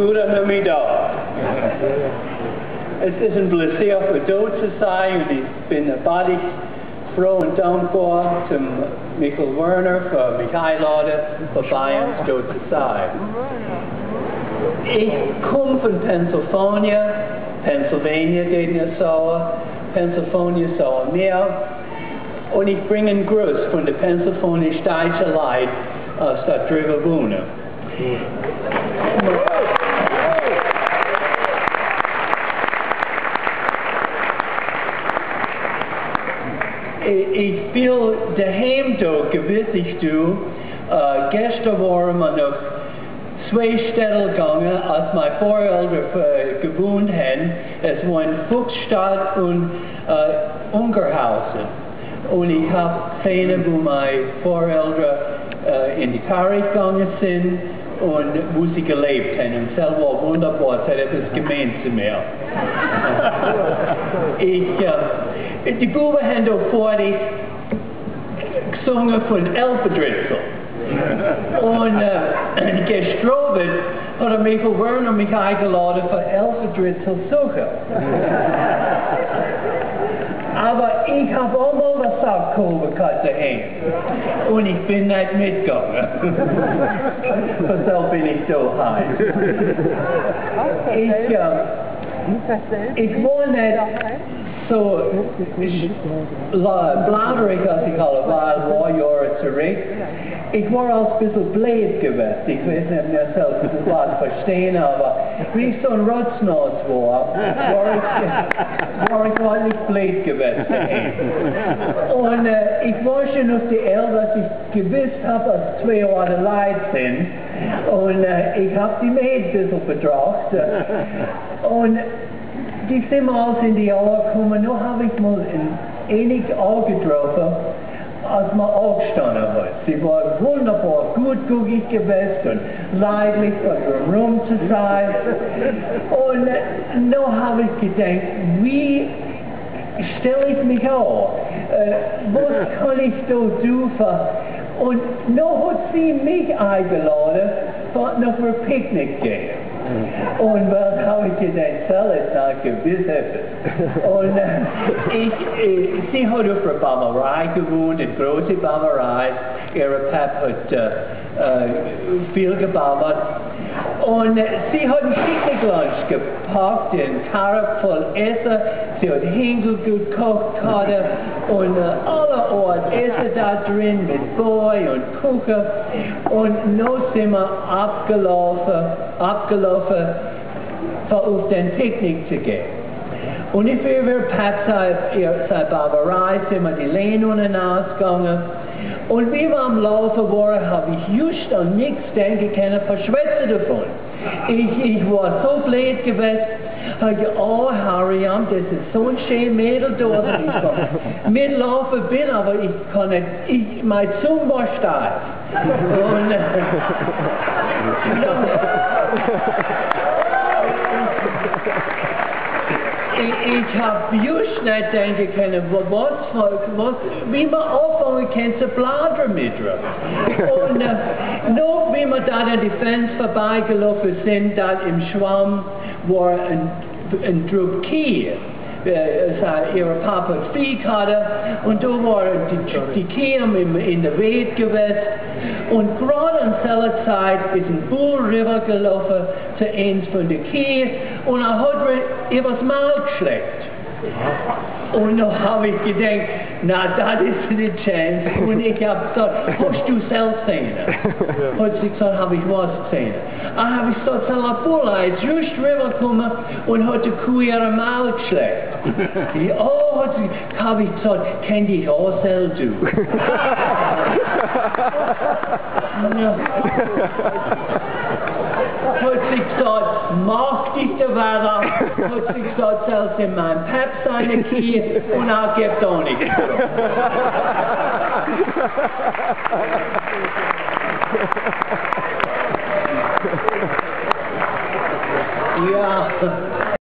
Gura na mi da. Es is een blessure voor dood te zijn. Ik ben een body vrouw dankbaar to Michael Werner voor Michael Lade voor Bayern dood te zijn. Ik kom van Pennsylvania. Pennsylvania deed niet zo. Pennsylvania zo meer. Und ich bringe einen von der Pennsylvania Steiche Leid aus der Drivabuna. Ich will daheim do gewiss ich du uh, gestern waren wir noch zwei Städte gegangen, als meine Voreltern uh, gewohnt haben. Es waren Fuchsstadt und uh, Ungerhausen. Und ich habe gesehen, wo meine Voreltern uh, in die Karre gegangen sind und gelebt haben. Und selber wunderbar, etwas gemeint zu mir. ich, uh, die Buben haben auch vorher gesungen von Elfendritzel. und äh, gestrobet hat er mich gewöhnt und mich eingeladen für Elfendritzel suchen. Aber ich habe auch mal das Sackkurvenkarte hin. Und ich bin nicht mitgegangen. so bin ich so heim. Ich, äh, ich wohne nicht so bladerig, als ich alle war, Jahre zurück. Ich war als ein bisschen blöd gewesen. Ich weiß nicht mehr selbst, das Wort verstehen, aber wie ich so ein Rotznose war, war ich, war ich ordentlich blöd gewesen. Und äh, ich war schon auf die Erde, dass ich gewusst habe, dass zwei Jahre Leid sind. Und äh, ich habe die Mädchen ein bisschen betrachtet. Und die sind mal in die Augen gekommen, nur habe ich mal ein ähnlich Auge getroffen, als man aufgestanden hat. Sie war wunderbar, gut guckig gewesen und leidlich und rum zu sein. Und äh, nur habe ich gedacht, wie stelle ich mich auf? Äh, was kann ich da tun? Und nur hat sie mich eingeladen, für noch ein Picknick gehen. Und was habe ich gedacht, soll es noch gewiss etwas. Und äh, ich, äh, sie hat auf der Bammerei gewohnt, eine große Bammerei. Ihre Pap hat äh, viel gebammert. Und sie hat einen Picknicklunch gepackt, einen Karre voll Essen. Sie hat Hängel gekocht hatte und äh, alle Ort Essen da drin mit Boy und Kuchen. Und nun sind wir abgelaufen, abgelaufen, auf den Picknick zu gehen. Und ich wir Pat sei, sei Barbarei, sind wir die Lehne ausgegangen. Und wie wir am Laufen waren, habe ich just an nichts denken können, verschwätze davon. Ich, ich war so blöd gewesen, habe ich, oh Harry, das ist so ein schönes Mädel da, dass ich mitlaufen bin, aber ich kann nicht, ich, mein Zunge war steif. Und, ich, ich habe just nicht denken können, was, was, wie man anfangen kann zu bladern mit Und äh, noch wie wir da an die Fans vorbeigelaufen sind, da im Schwamm war ein, ein Druck Kiel. Äh, ihre Papa Vieh hatte und da waren die, die Kinder in, in der Welt gewesen und gerade in dieser Zeit ist ein Bull River gelaufen zu eins von den Kiel und er hat mir übers Maul geschleckt. Und noch habe ich gedacht, na, das ist eine Chance. Und ich habe gesagt, hast du selbst sehen? Hat sie gesagt, habe ich was gesehen. Dann habe ich gesagt, soll er Bulle jetzt just rüberkommen und hat die Kuh ihre Maul geschleckt. Die, oh, hat sie, habe ich gesagt, kann ich auch selbst tun. ja. Hat sie gesagt, mach dich da weiter. Hat sie gesagt, selbst in meinem Pep seine